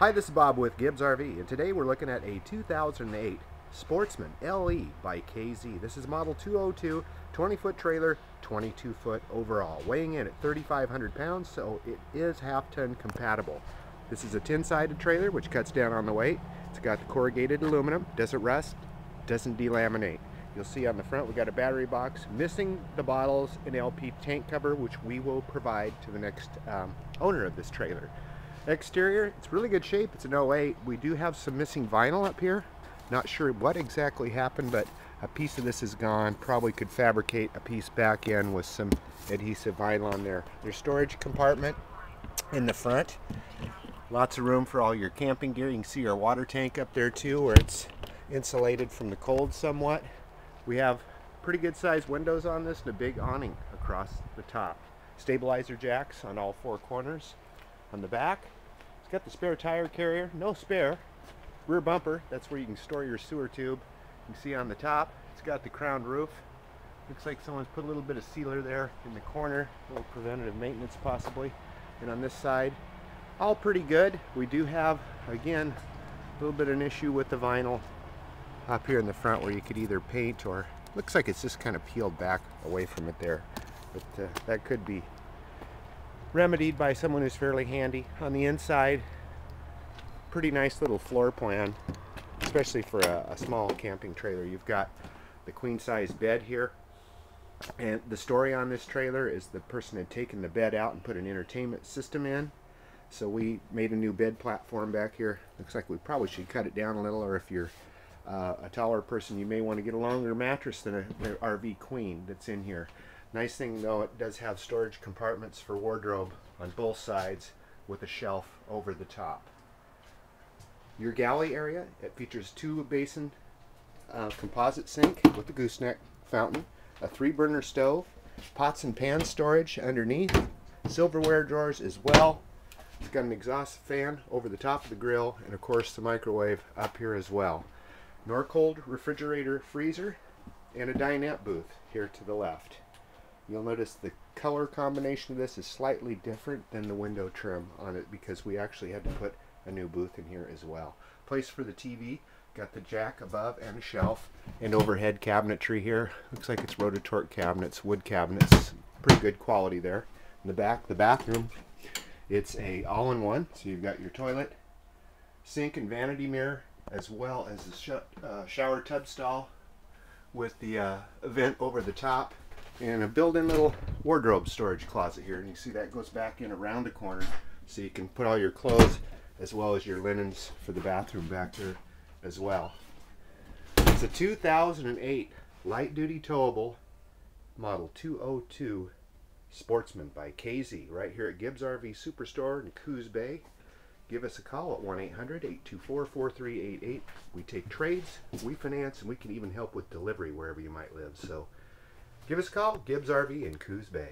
Hi, this is Bob with Gib's RV, and today we're looking at a 2008 Sportsman LE by KZ. This is model 202, 20 foot trailer, 22 foot overall, weighing in at 3,500 pounds, so it is half ton compatible. This is a 10 sided trailer, which cuts down on the weight. It's got the corrugated aluminum, doesn't rust, doesn't delaminate. You'll see on the front we got a battery box, missing the bottles and LP tank cover, which we will provide to the next um, owner of this trailer. Exterior, it's really good shape. It's an 08. We do have some missing vinyl up here. Not sure what exactly happened, but a piece of this is gone. Probably could fabricate a piece back in with some adhesive vinyl on there. Your storage compartment in the front. Lots of room for all your camping gear. You can see our water tank up there too, where it's insulated from the cold somewhat. We have pretty good sized windows on this and a big awning across the top. Stabilizer jacks on all four corners. On the back, it's got the spare tire carrier, no spare. Rear bumper, that's where you can store your sewer tube. You can see on the top, it's got the crown roof. Looks like someone's put a little bit of sealer there in the corner, a little preventative maintenance possibly. And on this side, all pretty good. We do have, again, a little bit of an issue with the vinyl up here in the front where you could either paint or looks like it's just kind of peeled back away from it there but uh, that could be remedied by someone who's fairly handy. On the inside pretty nice little floor plan especially for a, a small camping trailer. You've got the queen size bed here. And the story on this trailer is the person had taken the bed out and put an entertainment system in. So we made a new bed platform back here. Looks like we probably should cut it down a little or if you're uh, a taller person, you may want to get a longer mattress than a, the RV Queen that's in here. Nice thing though, it does have storage compartments for wardrobe on both sides with a shelf over the top. Your galley area, it features two basin uh, composite sink with a gooseneck fountain, a three burner stove, pots and pan storage underneath, silverware drawers as well. It's got an exhaust fan over the top of the grill and of course the microwave up here as well. Norcold refrigerator freezer and a dinette booth here to the left. You'll notice the color combination of this is slightly different than the window trim on it because we actually had to put a new booth in here as well. Place for the TV, got the jack above and a shelf and overhead cabinetry here. Looks like it's Rototork cabinets, wood cabinets, pretty good quality there. In the back, the bathroom, it's a all-in-one, so you've got your toilet, sink and vanity mirror, as well as the sh uh, shower tub stall with the uh, vent over the top and a built-in little wardrobe storage closet here and you see that goes back in around the corner so you can put all your clothes as well as your linens for the bathroom back there as well. It's a 2008 light duty towable model 202 Sportsman by KZ right here at Gib's RV Superstore in Coos Bay give us a call at 1-800-824-4388. We take trades, we finance, and we can even help with delivery wherever you might live. So give us a call, Gib's RV in Coos Bay.